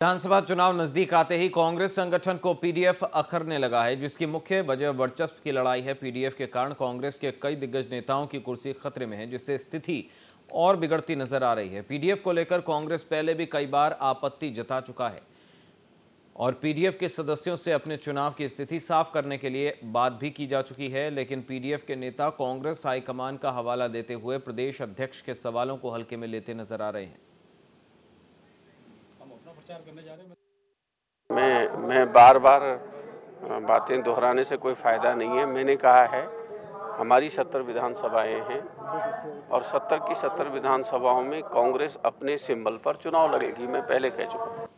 विधानसभा चुनाव नज़दीक आते ही कांग्रेस संगठन को पीडीएफ अखरने लगा है, जिसकी मुख्य वजह वर्चस्व की लड़ाई है। पीडीएफ के कारण कांग्रेस के कई दिग्गज नेताओं की कुर्सी खतरे में है, जिससे स्थिति और बिगड़ती नज़र आ रही है। पीडीएफ को लेकर कांग्रेस पहले भी कई बार आपत्ति जता चुका है और पीडीएफ के सदस्यों से अपने चुनाव की स्थिति साफ़ करने के लिए बात भी की जा चुकी है, लेकिन पीडीएफ के नेता कांग्रेस हाईकमान का हवाला देते हुए प्रदेश अध्यक्ष के सवालों को हल्के में लेते नज़र आ रहे हैं। मैं मैं बार बार बातें दोहराने से कोई फ़ायदा नहीं है। मैंने कहा है, हमारी सत्तर विधानसभाएँ हैं और सत्तर की सत्तर विधानसभाओं में कांग्रेस अपने सिंबल पर चुनाव लड़ेगी, मैं पहले कह चुका हूँ।